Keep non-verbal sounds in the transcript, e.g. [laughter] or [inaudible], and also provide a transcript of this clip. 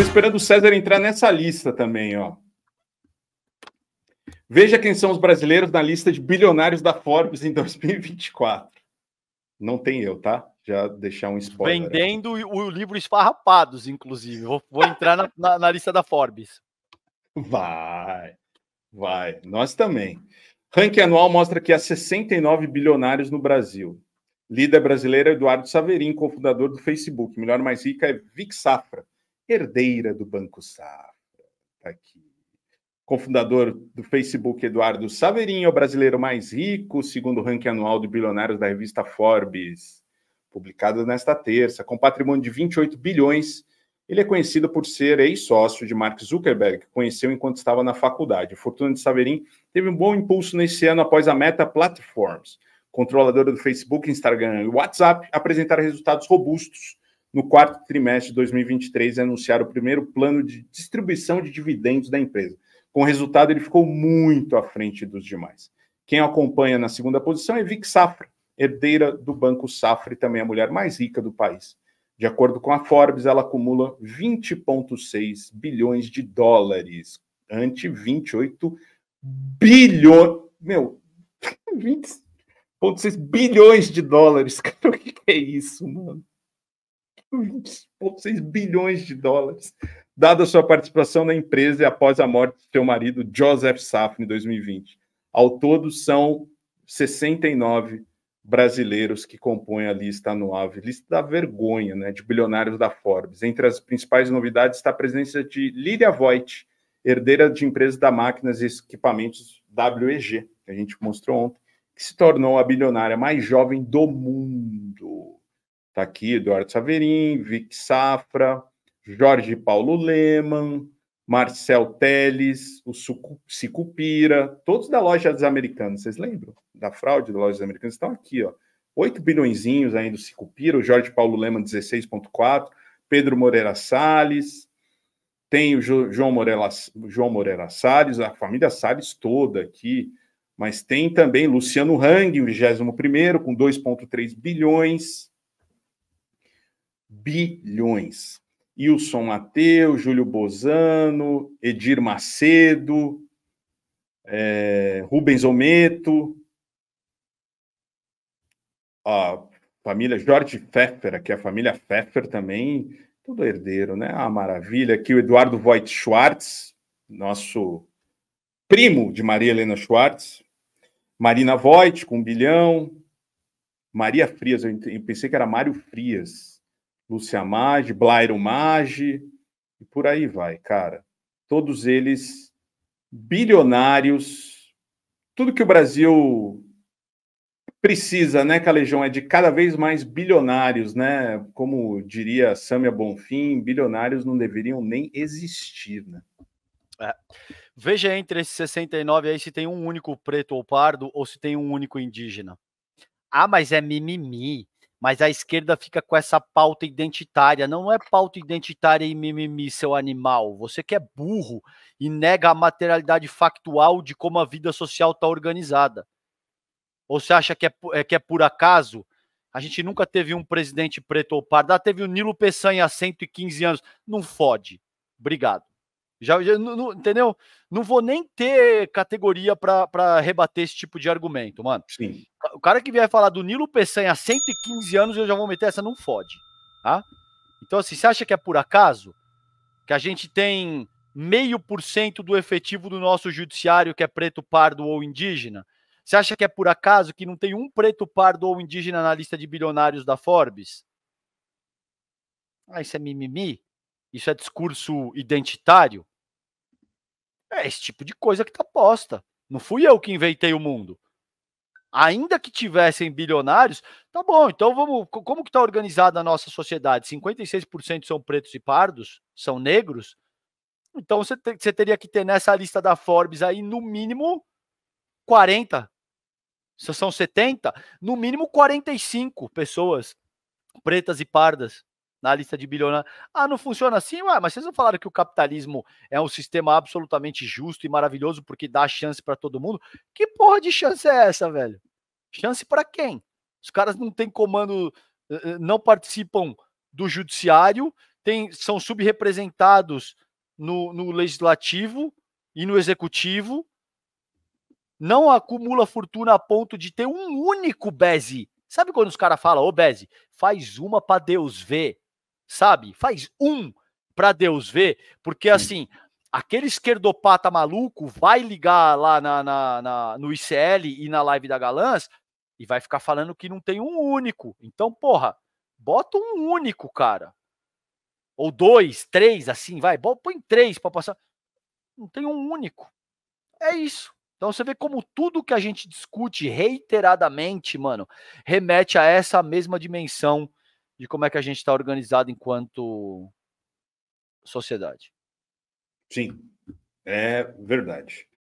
Estou esperando o César entrar nessa lista também, ó. Veja quem são os brasileiros na lista de bilionários da Forbes em 2024. Não tem eu, tá? Já deixar um spoiler. Vendendo o livro Esfarrapados, inclusive. Vou, vou entrar na, na, na lista da Forbes. Vai, vai. Nós também. Ranking anual mostra que há 69 bilionários no Brasil. Líder brasileiro é Eduardo Saverin, cofundador do Facebook. Melhor mais rica é Vic Safra, herdeira do Banco Safra. Tá aqui. Cofundador do Facebook, Eduardo Saverin, é o brasileiro mais rico, segundo o ranking anual de bilionários da revista Forbes, publicado nesta terça. Com patrimônio de 28 bilhões, ele é conhecido por ser ex-sócio de Mark Zuckerberg, que conheceu enquanto estava na faculdade. A fortuna de Saverin teve um bom impulso nesse ano após a Meta Platforms, controladora do Facebook, Instagram e WhatsApp, apresentar resultados robustos no quarto trimestre de 2023 e anunciar o primeiro plano de distribuição de dividendos da empresa. Com o resultado, ele ficou muito à frente dos demais. Quem acompanha na segunda posição é Vic Safra, herdeira do Banco Safra e também a mulher mais rica do país. De acordo com a Forbes, ela acumula 20,6 bilhões de dólares, ante 28 bilhões. Meu, [laughs] 20,6 bilhões de dólares. Cara, [laughs] o que é isso, mano? 20,6 bilhões de dólares. Dada sua participação na empresa após a morte de seu marido, Joseph Safin, em 2020. Ao todo, são 69 brasileiros que compõem a lista anual, lista da vergonha, né, de bilionários da Forbes. Entre as principais novidades está a presença de Lilia Voigt, herdeira de empresas da máquinas e equipamentos WEG, que a gente mostrou ontem, que se tornou a bilionária mais jovem do mundo. Está aqui Eduardo Saverin, Vic Safra, Jorge Paulo Leman, Marcel Teles, o Sicupira, todos da loja dos americanos. Vocês lembram da fraude da loja dos americanos? Estão aqui, ó. 8 bilhõezinhos ainda do Sicupira, o Jorge Paulo Lema 16,4, Pedro Moreira Salles, tem o João Moreira, João Moreira Salles, a família Salles toda aqui, mas tem também Luciano Hang, em 21 com 2,3 bilhões. Bilhões. Wilson Mateus, Júlio Bozano, Edir Macedo, é, Rubens Ometo, a família Jorge Pfeffer, que é a família Pfeffer também, tudo herdeiro, né? Ah, maravilha. Aqui o Eduardo Voigt Schwartz, nosso primo de Maria Helena Schwartz, Marina Voigt com um bilhão, Maria Frias, eu pensei que era Mário Frias, Lúcia Maggi, Blairo Maggi, e por aí vai, cara. Todos eles bilionários. Tudo que o Brasil precisa, né, Calejão, é de cada vez mais bilionários, né? Como diria Samia Bonfim, bilionários não deveriam nem existir, né? É. Veja entre esses 69 aí se tem um único preto ou pardo ou se tem um único indígena. Ah, mas é mimimi mas a esquerda fica com essa pauta identitária. Não é pauta identitária e mimimi, seu animal. Você que é burro e nega a materialidade factual de como a vida social está organizada. Ou você acha que é, é, que é por acaso? A gente nunca teve um presidente preto ou pardo. Ah, teve o Nilo Peçanha há 115 anos. Não fode. Obrigado. Já, já não, entendeu? Não vou nem ter categoria para rebater esse tipo de argumento, mano. Sim. O cara que vier falar do Nilo Peçanha há 115 anos, eu já vou meter essa, não fode. Tá? Então, assim, você acha que é por acaso que a gente tem meio por cento do efetivo do nosso judiciário que é preto, pardo ou indígena? Você acha que é por acaso que não tem um preto, pardo ou indígena na lista de bilionários da Forbes? Ah, isso é mimimi? Isso é discurso identitário? É esse tipo de coisa que tá posta. Não fui eu que inventei o mundo. Ainda que tivessem bilionários, tá bom, então vamos. Como que tá organizada a nossa sociedade? 56% são pretos e pardos, são negros. Então você, te, você teria que ter nessa lista da Forbes aí, no mínimo, 40. Se são 70, no mínimo 45 pessoas pretas e pardas na lista de bilionários. Ah, não funciona assim? Ué, mas vocês não falaram que o capitalismo é um sistema absolutamente justo e maravilhoso porque dá chance para todo mundo? Que porra de chance é essa, velho? Chance para quem? Os caras não têm comando, eh, eh, não participam do judiciário, tem, são subrepresentados no, no legislativo e no executivo, não acumula fortuna a ponto de ter um único Beze. Sabe quando os caras falam, ô Beze, faz uma para Deus ver, sabe? Faz um para Deus ver, porque assim, aquele esquerdopata maluco vai ligar lá na, na, na, no ICL e na live da Galãs e vai ficar falando que não tem um único. Então, porra, bota um único, cara. Ou dois, três, assim, vai, põe três para passar. Não tem um único. É isso. Então você vê como tudo que a gente discute reiteradamente, mano, remete a essa mesma dimensão de como é que a gente está organizado enquanto sociedade. Sim, é verdade.